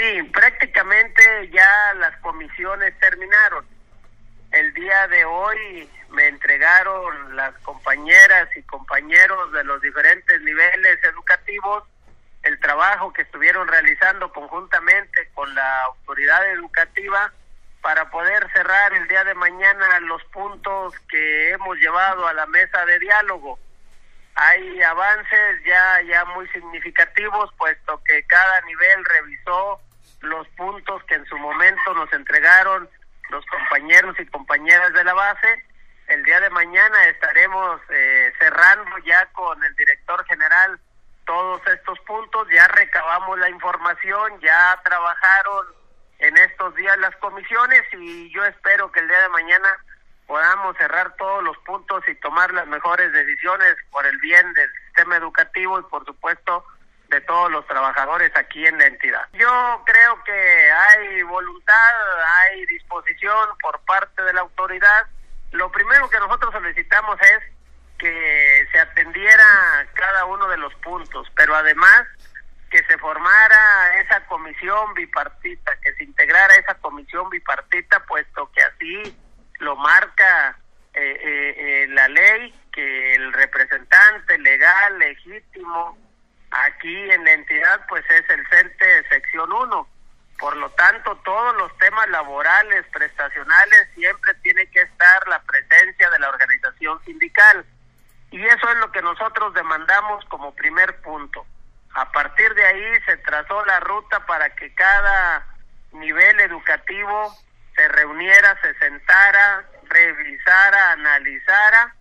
Sí, prácticamente ya las comisiones terminaron. El día de hoy me entregaron las compañeras y compañeros de los diferentes niveles educativos el trabajo que estuvieron realizando conjuntamente con la autoridad educativa para poder cerrar el día de mañana los puntos que hemos llevado a la mesa de diálogo. Hay avances ya ya muy significativos puesto que cada nivel revisó los puntos que en su momento nos entregaron los compañeros y compañeras de la base. El día de mañana estaremos eh, cerrando ya con el director general todos estos puntos, ya recabamos la información, ya trabajaron en estos días las comisiones y yo espero que el día de mañana podamos cerrar todos los puntos y tomar las mejores decisiones por el bien del sistema educativo y por supuesto de todos los trabajadores aquí en la entidad. Yo creo que hay voluntad, hay disposición por parte de la autoridad. Lo primero que nosotros solicitamos es que se atendiera cada uno de los puntos, pero además que se formara esa comisión bipartita, que se integrara esa comisión bipartita, puesto que así lo marca eh, eh, eh, la ley, que el representante legal, legítimo, aquí en la entidad, pues es el CENTE sección 1. Por lo tanto, todos los temas laborales, prestacionales, siempre tiene que estar la presencia de la organización sindical. Y eso es lo que nosotros demandamos como primer punto. A partir de ahí se trazó la ruta para que cada nivel educativo se reuniera, se sentara, revisara, analizara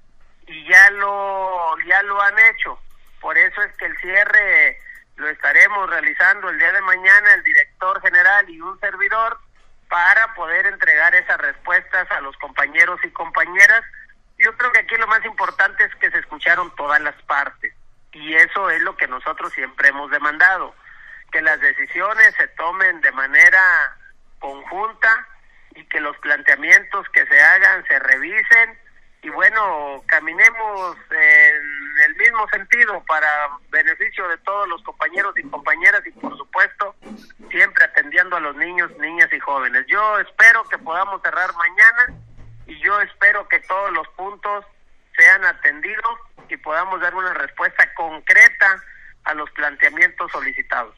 y ya lo ya lo han hecho. Por es que el cierre lo estaremos realizando el día de mañana el director general y un servidor para poder entregar esas respuestas a los compañeros y compañeras. Yo creo que aquí lo más importante es que se escucharon todas las partes y eso es lo que nosotros siempre hemos demandado, que las decisiones se tomen de manera conjunta y que los planteamientos que se hagan se revisen y bueno, caminemos en el mismo sentido para beneficio de todos los compañeros y compañeras y por supuesto siempre atendiendo a los niños, niñas y jóvenes. Yo espero que podamos cerrar mañana y yo espero que todos los puntos sean atendidos y podamos dar una respuesta concreta a los planteamientos solicitados.